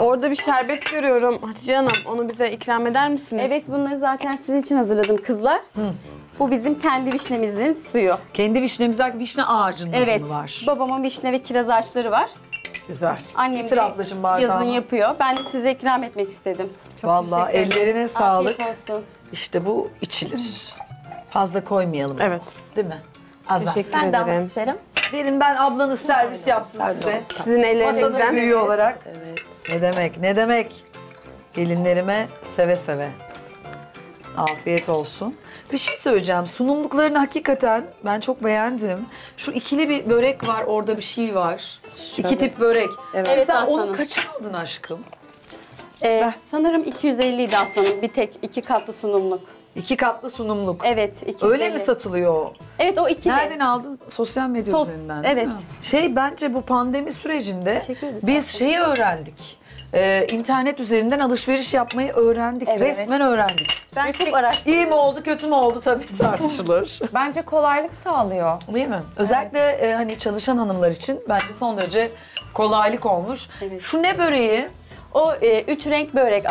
Orada bir şerbet görüyorum. Hatice Hanım onu bize ikram eder misiniz? Evet bunları zaten sizin için hazırladım kızlar. Bu bizim kendi vişnemizin suyu. Kendi vişnemiz var. Vişne ağacının Evet. mı var? Babamın vişne ve kiraz ağaçları var. Güzel. Annem Getir de ablacığım bardağını. yazın yapıyor. Ben de size ikram etmek istedim. Vallahi ellerine sağlık. Afiyet olsun. İşte bu içilir. Fazla koymayalım. Evet. Değil mi? Az az. Teşekkür Ben de ederim. isterim. Verin ben ablanız servis yapsın size. Sizin Masanın ellerinizden. büyüğü olarak. Ne demek, ne demek. Gelinlerime seve seve. Afiyet olsun. Bir şey söyleyeceğim. Sunumluklarını hakikaten ben çok beğendim. Şu ikili bir börek var, orada bir şey var. İki tip börek. Evet, Sen onu aslanım. kaça aldın aşkım? Ee, sanırım 250 idi aslanım. Bir tek iki katlı sunumluk. İki katlı sunumluk. Evet 250. Öyle mi satılıyor? Evet o ikili. Nereden aldın? Sosyal medya Sos, üzerinden. evet. Şey bence bu pandemi sürecinde biz şeyi öğrendik. Ee, internet üzerinden alışveriş yapmayı öğrendik. Resmen öğrendik. Ben çok araştırdım. İyi mi oldu, kötü mü oldu tabii tartışılır. Bence kolaylık sağlıyor. Değil mi? Özellikle e, hani çalışan hanımlar için bence son derece kolaylık olmuş. Evet. Şu ne böreği? O e, üç renk börek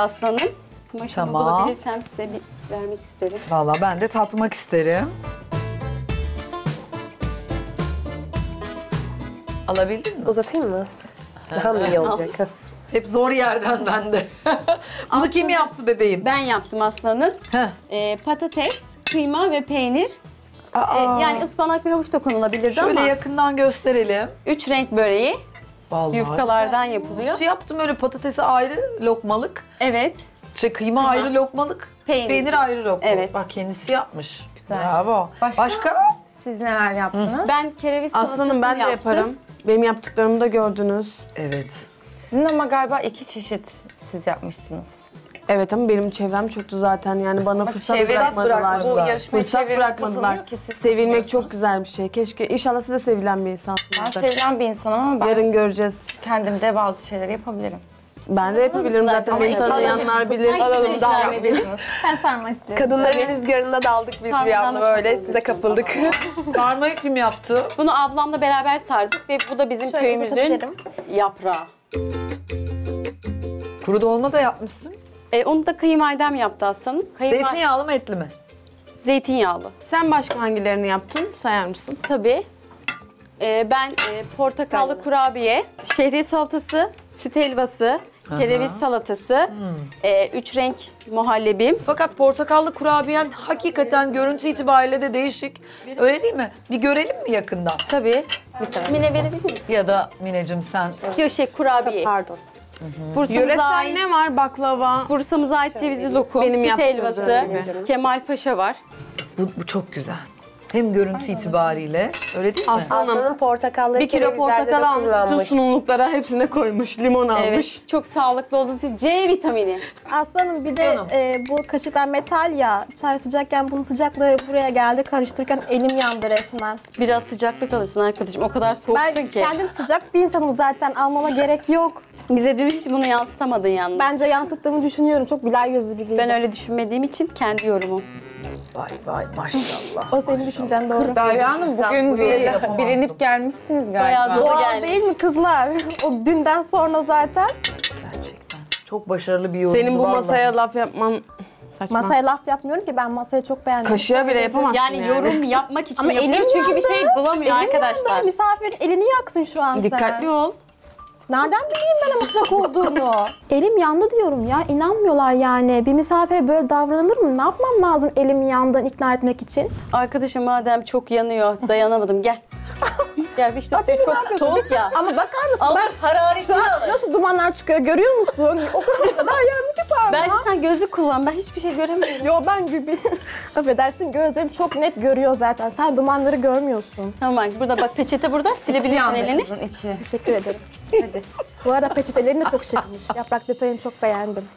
aslanım. Kumaşımı Tamam. bulabilirsem size bir vermek isterim. Vallahi ben de tatmak isterim. Alabildin mi? Uzatayım mı? Daha mı iyi olacak? Hep zor yerden bende. Bunu kim yaptı bebeğim? Ben yaptım aslanım. Heh. E, patates, kıyma ve peynir. E, yani ıspanak ve havuç da konulabilirdi Şöyle ama yakından gösterelim. üç renk böreği Vallahi. yufkalardan yapılıyor. Nasıl yaptım öyle patatesi ayrı lokmalık, Evet. Şey kıyma ayrı lokmalık, Peynir. peynir, ayrı lokmalık. Evet. Bak kendisi yapmış. Güzel. Bravo. Başka? Başka? Siz neler yaptınız? Ben kereviz Aslanım ben de salatasını yaptım. yaparım. Benim yaptıklarımı da gördünüz. Evet. Sizin ama galiba iki çeşit siz yapmışsınız. Evet ama benim çevrem çoktu zaten yani bana fırsat çevreniz bırakmadılar. bırakmadı. Bu yarışmaya Fırsat bırakmadılar. katılmıyor ki siz Sevilmek çok güzel bir şey. Keşke inşallah siz de sevilen bir Ben insansınız. sevilen bir insanım ama ben Yarın göreceğiz. kendim de bazı şeyler yapabilirim. Ben de yapabilirim zaten. Beni tanıyanlar bilir. Alalım daha yapıyorsunuz? Ben sarma istiyorum. Kadınların rüzgarına daldık biz bir anda böyle size kapıldık. Sarmayı kim yaptı? Bunu ablamla beraber sardık ve bu da bizim Şöyle köyümüzün yaprağı. Kuru dolma da yapmışsın. E, onu da kayınvalidem yaptı aslanım. Kayınval- Zeytinyağlı mı etli mi? Zeytinyağlı. Sen başka hangilerini yaptın? Sayar mısın? Tabii. E, ben e, portakallı kurabiye, şehriye salatası, süt helvası, kereviz salatası, e, üç renk muhallebim. Fakat portakallı kurabiyen hakikaten görüntü itibariyle de değişik. Öyle değil mi? Bir görelim mi yakından? Tabii. Mine verebilir misin? Ya da Mineciğim sen Yok şey kurabiye. Pardon. Bursa'mıza Yöresel ait, ne var? Baklava. Bursa'mıza ait cevizli lokum, Benim süt yaptığım helvası. Kemal Paşa var. bu, bu çok güzel. Hem görüntü itibariyle öyle değil mi? Aslanım. Aslanın portakalları Bir kilo kerevizlerde portakal almış. Bütün kullanmış. sunumluklara hepsine koymuş. Limon almış. Evet. Çok sağlıklı olduğu için C vitamini. Aslanım bir de Canım. e, bu kaşıklar metal ya. Çay sıcakken bunun sıcaklığı buraya geldi. Karıştırırken elim yandı resmen. Biraz sıcaklık alırsın arkadaşım. O kadar soğuksun Ben ki. kendim sıcak bir insanım zaten. Almama gerek yok. Bize dün hiç bunu yansıtamadın yalnız. Ben, Bence yansıttığımı düşünüyorum. Çok güler yüzlü biriydim. öyle düşünmediğim için kendi yorumum. Vay vay maşallah. O senin düşüncen doğru. Derya Hanım Sen bugün bugün bir, bilinip gelmişsiniz galiba. Doğal gelmiş. değil mi kızlar? o dünden sonra zaten. Gerçekten. Çok başarılı bir yorumdu Senin bu vallahi. masaya laf yapman saçma. Masaya laf yapmıyorum ki ben masayı çok beğendim. Kaşığa bile yapamazsın Yani, yani. yorum yapmak için Ama yapıyor çünkü bir yandı. şey bulamıyor Elim arkadaşlar. yandı. Misafirin elini yaksın şu an sen. Dikkatli ol. Nereden bileyim ben ama sıcak olduğunu? Elim yandı diyorum ya. inanmıyorlar yani. Bir misafire böyle davranılır mı? Ne yapmam lazım elim yandığını ikna etmek için? Arkadaşım madem çok yanıyor dayanamadım gel. Gel işte çok soğuk ya. Ama bakar mısın? Alır ben hararetini alır. nasıl dumanlar çıkıyor görüyor musun? O kadar yandı ki parmağım. Bence sen gözlük kullan ben hiçbir şey göremiyorum. Yo ben gibi. Affedersin gözlerim çok net görüyor zaten. Sen dumanları görmüyorsun. Tamam burada bak peçete burada silebilirsin elini. içi. Teşekkür ederim. Hadi. Bu arada peçetelerin de çok şıkmış. Yaprak detayını çok beğendim.